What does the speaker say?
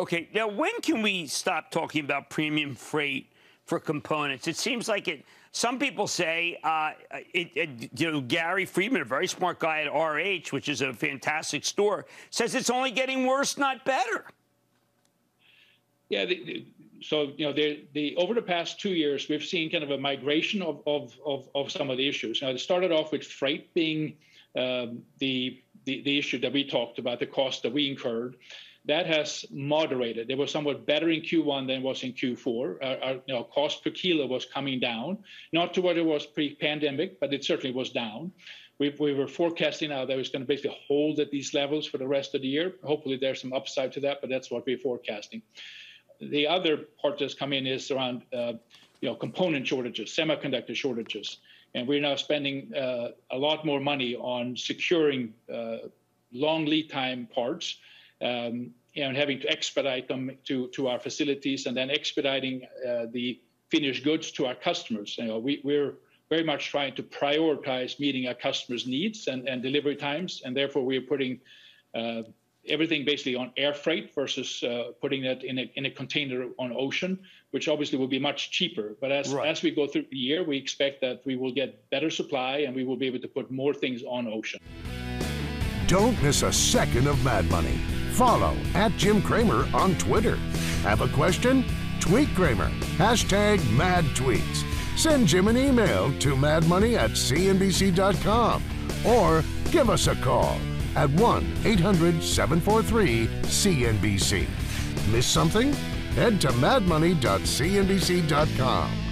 Okay, now when can we stop talking about premium freight for components? It seems like it. Some people say, uh, it, it, you know, Gary Friedman, a very smart guy at RH, which is a fantastic store, says it's only getting worse, not better. Yeah, the, the, so you know, the, the over the past two years, we've seen kind of a migration of of of, of some of the issues. Now, it started off with freight being um, the, the the issue that we talked about, the cost that we incurred. That has moderated. It was somewhat better in Q1 than it was in Q4. Our, you know, cost per kilo was coming down, not to what it was pre-pandemic, but it certainly was down. We, we were forecasting now that it was going to basically hold at these levels for the rest of the year. Hopefully, there's some upside to that, but that's what we're forecasting. The other part that's come in is around uh, you know component shortages, semiconductor shortages, and we're now spending uh, a lot more money on securing uh, long lead time parts um, and having to expedite them to, to our facilities and then expediting uh, the finished goods to our customers. You know, we, we're very much trying to prioritize meeting our customers' needs and, and delivery times, and therefore we are putting uh, everything basically on air freight versus uh, putting it in a, in a container on ocean, which obviously will be much cheaper. But as, right. as we go through the year, we expect that we will get better supply and we will be able to put more things on ocean. Don't miss a second of Mad Money. Follow at Jim Cramer on Twitter. Have a question? Tweet Cramer. Hashtag mad tweets. Send Jim an email to madmoney at cnbc.com or give us a call at 1 800 743 CNBC. Miss something? Head to madmoney.cnbc.com.